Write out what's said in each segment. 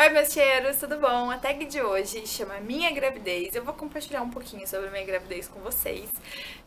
Oi, meus cheiros, tudo bom? A tag de hoje chama Minha Gravidez. Eu vou compartilhar um pouquinho sobre minha gravidez com vocês.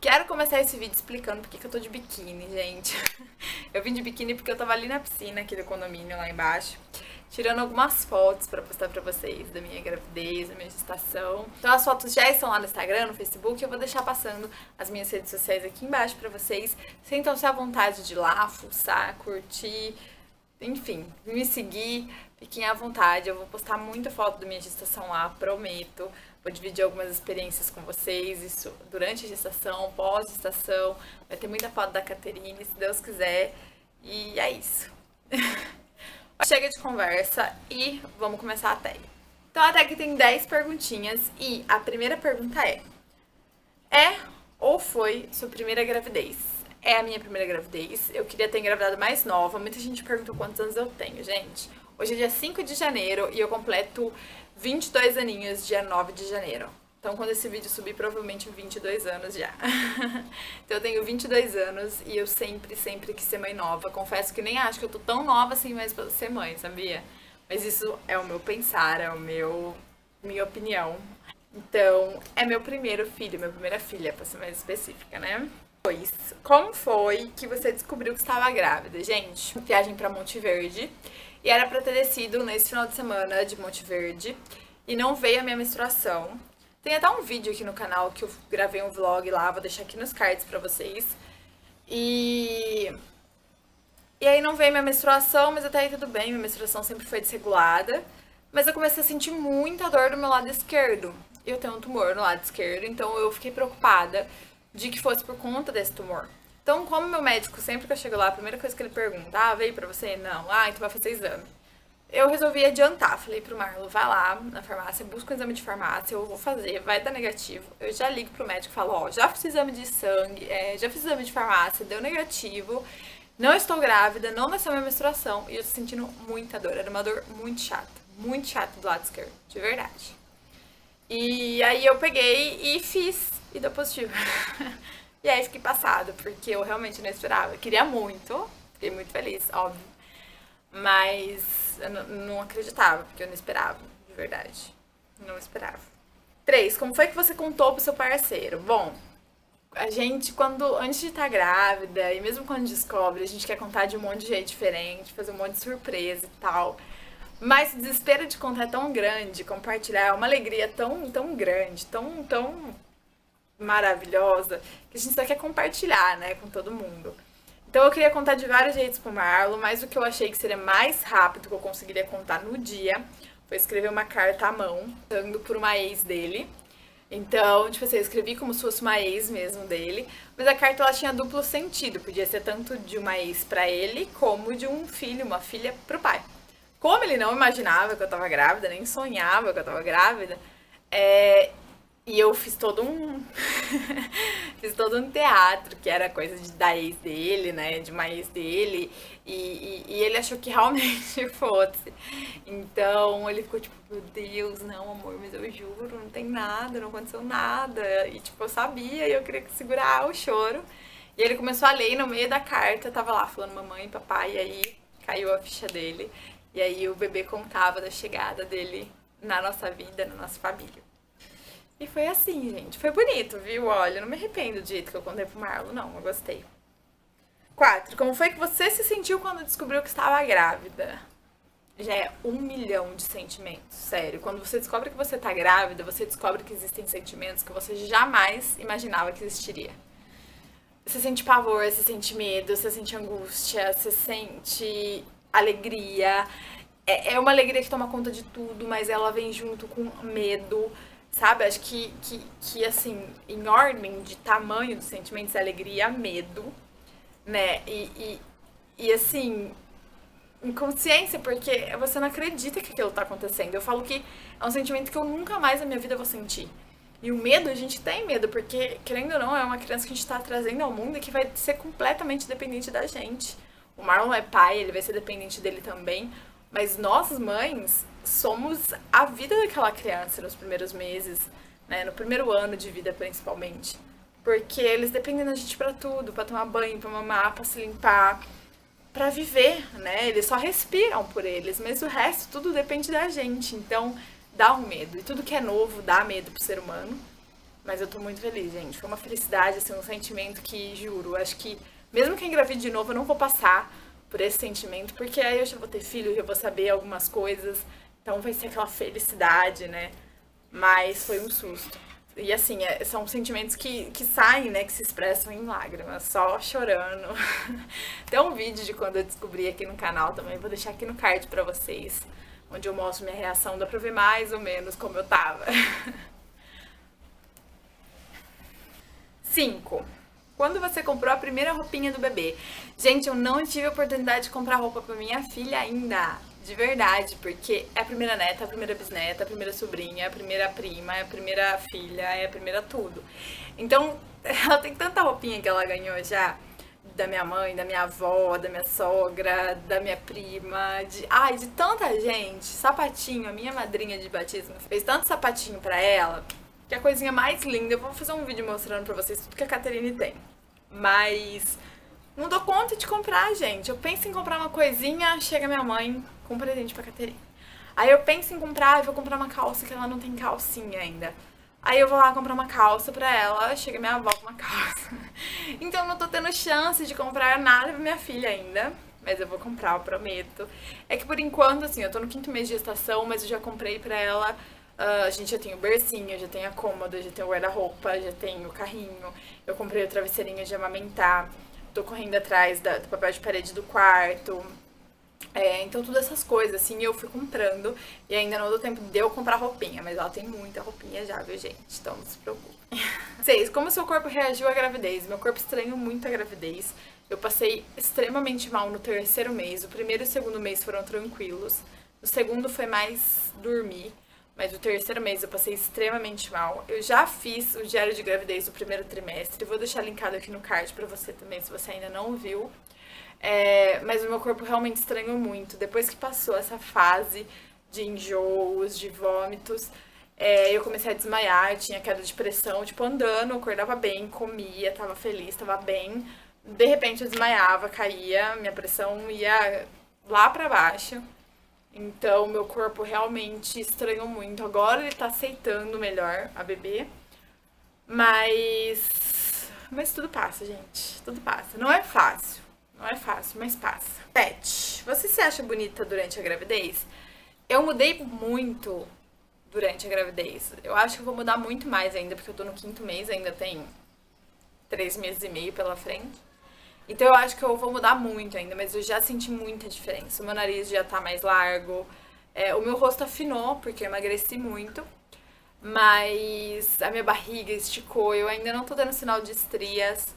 Quero começar esse vídeo explicando porque que eu tô de biquíni, gente. Eu vim de biquíni porque eu tava ali na piscina aqui do condomínio, lá embaixo, tirando algumas fotos pra postar pra vocês da minha gravidez, da minha gestação. Então as fotos já estão lá no Instagram, no Facebook, eu vou deixar passando as minhas redes sociais aqui embaixo pra vocês. Sintam-se à vontade de ir lá, fuçar, curtir, enfim, me seguir Fiquem à vontade, eu vou postar muita foto da minha gestação lá, prometo. Vou dividir algumas experiências com vocês, isso durante a gestação, pós-gestação. Vai ter muita foto da Caterine, se Deus quiser. E é isso. Chega de conversa e vamos começar a tag. Então a tag tem 10 perguntinhas e a primeira pergunta é: É ou foi sua primeira gravidez? É a minha primeira gravidez. Eu queria ter engravidado mais nova. Muita gente perguntou quantos anos eu tenho, gente. Hoje é dia 5 de janeiro e eu completo 22 aninhos dia 9 de janeiro. Então, quando esse vídeo subir, provavelmente 22 anos já. então, eu tenho 22 anos e eu sempre, sempre quis ser mãe nova. Confesso que nem acho que eu tô tão nova assim mais pra ser mãe, sabia? Mas isso é o meu pensar, é o meu minha opinião. Então, é meu primeiro filho, minha primeira filha, pra ser mais específica, né? Pois, como foi que você descobriu que estava grávida? Gente, viagem para Monte Verde. E era pra ter descido nesse final de semana de Monte Verde. E não veio a minha menstruação. Tem até um vídeo aqui no canal que eu gravei um vlog lá, vou deixar aqui nos cards pra vocês. E. E aí não veio minha menstruação, mas até aí tudo bem, minha menstruação sempre foi desregulada. Mas eu comecei a sentir muita dor do meu lado esquerdo. Eu tenho um tumor no lado esquerdo, então eu fiquei preocupada de que fosse por conta desse tumor. Então, como meu médico, sempre que eu chego lá, a primeira coisa que ele pergunta, ah, veio pra você? Não. Ah, então vai fazer exame. Eu resolvi adiantar. Falei pro Marlon, vai lá na farmácia, busca um exame de farmácia, eu vou fazer, vai dar negativo. Eu já ligo pro médico e falo, ó, já fiz exame de sangue, é, já fiz exame de farmácia, deu negativo, não estou grávida, não nasceu minha menstruação e eu tô sentindo muita dor. Era uma dor muito chata, muito chata do lado esquerdo, de verdade. E aí eu peguei e fiz e deu positivo. E aí fiquei passada, porque eu realmente não esperava. Eu queria muito, fiquei muito feliz, óbvio. Mas eu não acreditava, porque eu não esperava, de verdade. Não esperava. Três, como foi que você contou pro seu parceiro? Bom, a gente, quando antes de estar tá grávida, e mesmo quando descobre, a gente quer contar de um monte de jeito diferente, fazer um monte de surpresa e tal. Mas o desespero de contar é tão grande, compartilhar é uma alegria tão, tão grande, tão, tão maravilhosa que a gente só quer compartilhar, né, com todo mundo. Então eu queria contar de vários jeitos pro Marlon, mas o que eu achei que seria mais rápido que eu conseguiria contar no dia foi escrever uma carta à mão, dando por uma ex dele. Então, tipo assim, eu escrevi como se fosse uma ex mesmo dele, mas a carta ela tinha duplo sentido, podia ser tanto de uma ex para ele, como de um filho, uma filha pro pai. Como ele não imaginava que eu tava grávida, nem sonhava que eu tava grávida, é, e eu fiz todo um. fiz todo um teatro, que era coisa de, da ex dele, né? De uma ex dele. E, e, e, ele achou que realmente fosse. Então ele ficou tipo, meu Deus, não, amor, mas eu juro, não tem nada, não aconteceu nada. E tipo, eu sabia e eu queria segurar o choro. E ele começou a ler e no meio da carta tava lá falando mamãe, papai, e aí caiu a ficha dele. E aí o bebê contava da chegada dele na nossa vida, na nossa família. E foi assim, gente. Foi bonito, viu? Olha, não me arrependo do jeito que eu contei pro Marlon, não. Eu gostei. 4. Como foi que você se sentiu quando descobriu que estava grávida? Já é um milhão de sentimentos, sério. Quando você descobre que você está grávida, você descobre que existem sentimentos que você jamais imaginava que existiria. Você sente pavor, você sente medo, você sente angústia, você sente alegria. É, é uma alegria que toma conta de tudo, mas ela vem junto com medo, Sabe? Acho que, que, que, assim, em ordem de tamanho dos sentimentos, alegria, medo, né? E, e, e assim, inconsciência, porque você não acredita que aquilo tá acontecendo. Eu falo que é um sentimento que eu nunca mais na minha vida vou sentir. E o medo, a gente tem medo, porque, querendo ou não, é uma criança que a gente tá trazendo ao mundo e que vai ser completamente dependente da gente. O Marlon é pai, ele vai ser dependente dele também. Mas nós, mães, somos a vida daquela criança nos primeiros meses, né? No primeiro ano de vida, principalmente. Porque eles dependem da gente para tudo, para tomar banho, para mamar, para se limpar, para viver, né? Eles só respiram por eles, mas o resto tudo depende da gente. Então, dá um medo. E tudo que é novo dá medo pro ser humano. Mas eu tô muito feliz, gente. Foi uma felicidade, assim, um sentimento que, juro, acho que mesmo que engravide de novo, eu não vou passar por esse sentimento, porque aí eu já vou ter filho, já vou saber algumas coisas. Então vai ser aquela felicidade, né? Mas foi um susto. E assim, é, são sentimentos que, que saem, né? Que se expressam em lágrimas, só chorando. Tem um vídeo de quando eu descobri aqui no canal também, vou deixar aqui no card pra vocês. Onde eu mostro minha reação, dá pra ver mais ou menos como eu tava. 5. Quando você comprou a primeira roupinha do bebê? Gente, eu não tive a oportunidade de comprar roupa pra minha filha ainda de verdade, porque é a primeira neta, a primeira bisneta, a primeira sobrinha, a primeira prima, a primeira filha, é a primeira tudo. Então, ela tem tanta roupinha que ela ganhou já da minha mãe, da minha avó, da minha sogra, da minha prima, de ai, de tanta gente. Sapatinho, a minha madrinha de batismo fez tanto sapatinho para ela, que é a coisinha mais linda. Eu vou fazer um vídeo mostrando para vocês tudo que a Caterine tem. Mas não dou conta de comprar, gente. Eu penso em comprar uma coisinha, chega minha mãe com um presente pra Caterine. Aí eu penso em comprar, eu vou comprar uma calça que ela não tem calcinha ainda. Aí eu vou lá comprar uma calça pra ela, chega minha avó com uma calça. Então não tô tendo chance de comprar nada pra minha filha ainda. Mas eu vou comprar, eu prometo. É que por enquanto, assim, eu tô no quinto mês de gestação, mas eu já comprei pra ela. Uh, a gente já tem o bercinho, já tem a cômoda, já tem o guarda-roupa, já tem o carrinho. Eu comprei o travesseirinho de amamentar tô correndo atrás da, do papel de parede do quarto. É, então, todas essas coisas, assim, eu fui comprando. E ainda não deu tempo de eu comprar roupinha, mas ela tem muita roupinha já, viu, gente? Então, não se preocupe. 6. Como seu corpo reagiu à gravidez? Meu corpo estranhou muito a gravidez. Eu passei extremamente mal no terceiro mês. O primeiro e o segundo mês foram tranquilos. O segundo foi mais dormir. Mas o terceiro mês eu passei extremamente mal. Eu já fiz o diário de gravidez do primeiro trimestre. Vou deixar linkado aqui no card pra você também, se você ainda não viu. É, mas o meu corpo realmente estranhou muito. Depois que passou essa fase de enjoos, de vômitos, é, eu comecei a desmaiar, tinha queda de pressão, tipo, andando, acordava bem, comia, tava feliz, tava bem. De repente eu desmaiava, caía, minha pressão ia lá pra baixo. Então, meu corpo realmente estranhou muito. Agora ele tá aceitando melhor a bebê. Mas. Mas tudo passa, gente. Tudo passa. Não é fácil. Não é fácil, mas passa. Pet, você se acha bonita durante a gravidez? Eu mudei muito durante a gravidez. Eu acho que eu vou mudar muito mais ainda, porque eu tô no quinto mês, ainda tem três meses e meio pela frente. Então eu acho que eu vou mudar muito ainda, mas eu já senti muita diferença. O meu nariz já tá mais largo, é, o meu rosto afinou, porque eu emagreci muito, mas a minha barriga esticou, eu ainda não tô dando sinal de estrias.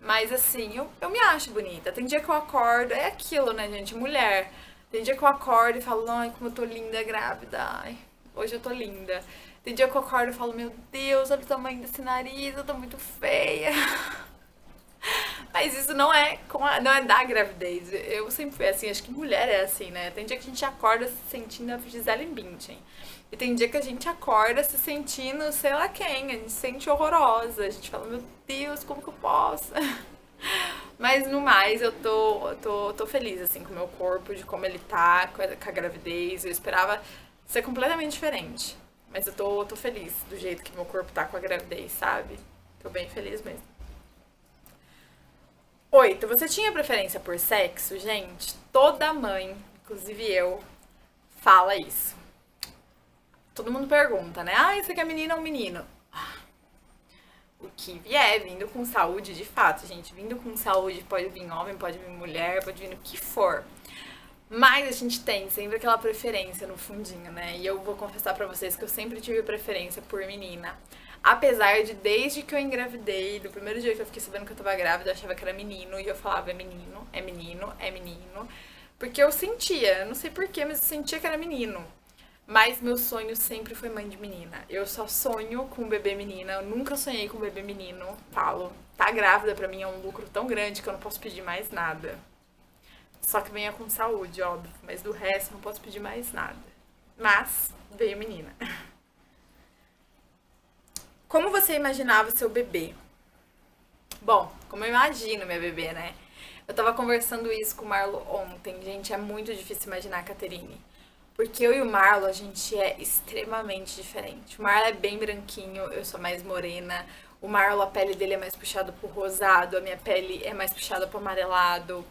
Mas assim, eu, eu me acho bonita. Tem dia que eu acordo, é aquilo, né, gente? Mulher. Tem dia que eu acordo e falo, ai, como eu tô linda grávida. Ai, hoje eu tô linda. Tem dia que eu acordo e falo, meu Deus, olha o tamanho desse nariz, eu tô muito feia. Mas isso não é, a, não é da gravidez. Eu sempre fui assim, acho que mulher é assim, né? Tem dia que a gente acorda se sentindo a Gisele Bündchen. E tem dia que a gente acorda se sentindo, sei lá quem, a gente se sente horrorosa. A gente fala, meu Deus, como que eu posso? Mas no mais, eu tô, tô, tô feliz, assim, com o meu corpo, de como ele tá, com a, com gravidez. Eu esperava ser completamente diferente. Mas eu tô, tô feliz do jeito que meu corpo tá com a gravidez, sabe? Tô bem feliz mesmo. Oito, você tinha preferência por sexo? Gente, toda mãe, inclusive eu, fala isso. Todo mundo pergunta, né? Ah, isso aqui é menina ou menino? O que vier, vindo com saúde, de fato, gente. Vindo com saúde, pode vir homem, pode vir mulher, pode vir o que for. Mas a gente tem sempre aquela preferência no fundinho, né? E eu vou confessar para vocês que eu sempre tive preferência por menina. Apesar de, desde que eu engravidei, do primeiro dia que eu fiquei sabendo que eu tava grávida, eu achava que era menino, e eu falava, é menino, é menino, é menino. Porque eu sentia, não sei porquê, mas eu sentia que era menino. Mas meu sonho sempre foi mãe de menina. Eu só sonho com bebê menina, eu nunca sonhei com bebê menino. Falo, tá grávida pra mim é um lucro tão grande que eu não posso pedir mais nada. Só que venha com saúde, óbvio. Mas do resto, não posso pedir mais nada. Mas veio menina. Como você imaginava seu bebê? Bom, como eu imagino minha bebê, né? Eu tava conversando isso com o Marlo ontem. Gente, é muito difícil imaginar a Caterine. Porque eu e o Marlo, a gente é extremamente diferente. O Marlo é bem branquinho, eu sou mais morena. O Marlo, a pele dele é mais puxada pro rosado, a minha pele é mais puxada pro amarelado.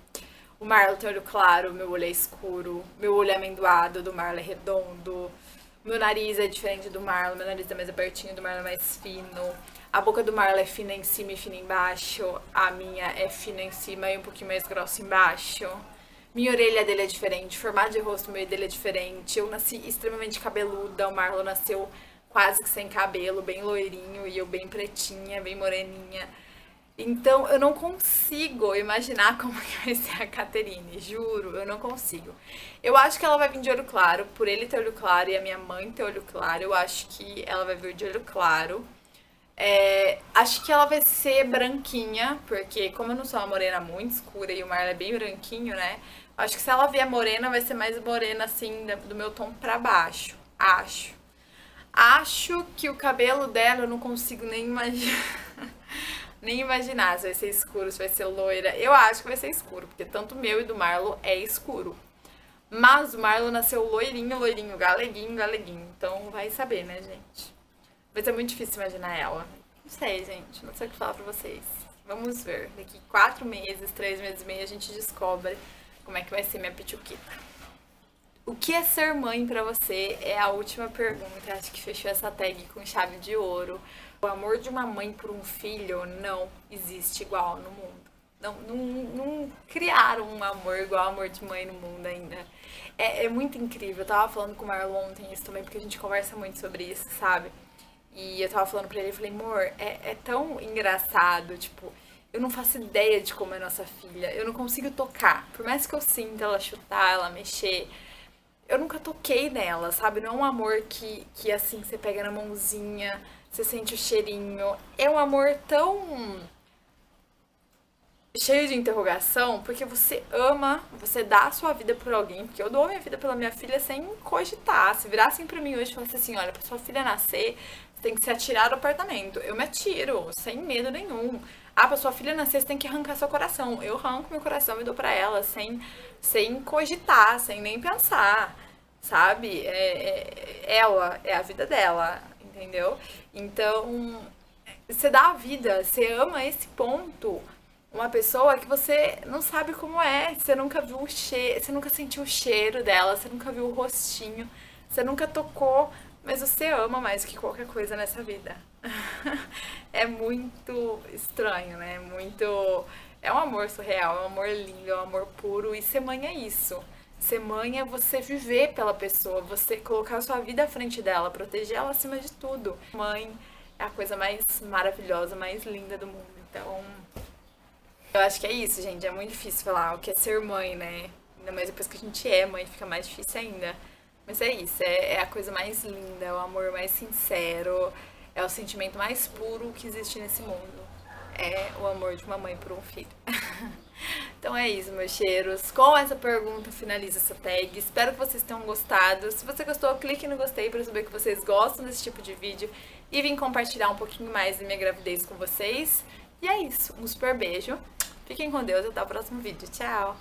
O Marlo tem olho claro, meu olho é escuro. Meu olho é amendoado, do Marlo é redondo. Meu nariz é diferente do Marlo, meu nariz é mais abertinho, do Marlo é mais fino. A boca do Marlo é fina em cima e fina embaixo. A minha é fina em cima e um pouquinho mais grossa embaixo. Minha orelha dele é diferente, o formato de rosto meu dele é diferente. Eu nasci extremamente cabeluda, o Marlo nasceu quase que sem cabelo, bem loirinho e eu bem pretinha, bem moreninha. Então eu não consigo imaginar como vai ser a Caterine, juro, eu não consigo. Eu acho que ela vai vir de olho claro, por ele ter olho claro e a minha mãe ter olho claro, eu acho que ela vai vir de olho claro. É, acho que ela vai ser branquinha, porque como eu não sou uma morena muito escura e o Marla é bem branquinho, né? Acho que se ela vier morena, vai ser mais morena assim, do meu tom pra baixo. Acho. Acho que o cabelo dela eu não consigo nem imaginar. nem imaginar se vai ser escuro, se vai ser loira. Eu acho que vai ser escuro, porque tanto meu e do Marlo é escuro. Mas o Marlo nasceu loirinho, loirinho, galeguinho, galeguinho. Então vai saber, né, gente? Vai ser muito difícil imaginar ela. Não sei, gente. Não sei o que falar pra vocês. Vamos ver. Daqui quatro meses, três meses e meio, a gente descobre como é que vai ser minha pituquita. O que é ser mãe para você? É a última pergunta. Acho que fechou essa tag com chave de ouro. O amor de uma mãe por um filho não existe igual no mundo. Não, não, não criaram um amor igual amor de mãe no mundo ainda. É, é muito incrível. Eu tava falando com o Marlon ontem isso também, porque a gente conversa muito sobre isso, sabe? E eu tava falando pra ele, eu falei, amor, é, é tão engraçado, tipo, eu não faço ideia de como é nossa filha. Eu não consigo tocar. Por mais que eu sinta ela chutar, ela mexer, toquei nela, sabe? Não é um amor que, que assim, você pega na mãozinha, você sente o cheirinho. É um amor tão cheio de interrogação, porque você ama, você dá a sua vida por alguém, porque eu dou a minha vida pela minha filha sem cogitar. Se virassem pra mim hoje e falassem assim, olha, pra sua filha nascer, você tem que se atirar do apartamento. Eu me atiro, sem medo nenhum. Ah, pra sua filha nascer, você tem que arrancar seu coração. Eu arranco meu coração e dou pra ela, sem, sem cogitar, sem nem pensar, sabe? É, é, ela, é a vida dela, entendeu? Então, você dá a vida, você ama esse ponto. Uma pessoa que você não sabe como é, você nunca viu o cheiro, você nunca sentiu o cheiro dela, você nunca viu o rostinho, você nunca tocou, mas você ama mais que qualquer coisa nessa vida. é muito estranho, né? Muito. É um amor surreal, é um amor lindo, é um amor puro. E ser mãe é isso. Ser mãe é você viver pela pessoa, você colocar a sua vida à frente dela, proteger ela acima de tudo. Mãe é a coisa mais maravilhosa, mais linda do mundo. Então, eu acho que é isso, gente. É muito difícil falar o que é ser mãe, né? Ainda mais depois que a gente é mãe, fica mais difícil ainda. Mas é isso, é, é a coisa mais linda, é o amor mais sincero, é o sentimento mais puro que existe nesse mundo. É o amor de uma mãe por um filho. então é isso, meus cheiros. Com essa pergunta, finaliza essa tag. Espero que vocês tenham gostado. Se você gostou, clique no gostei para saber que vocês gostam desse tipo de vídeo e vim compartilhar um pouquinho mais da minha gravidez com vocês. E é isso. Um super beijo. Fiquem com Deus e até o próximo vídeo. Tchau!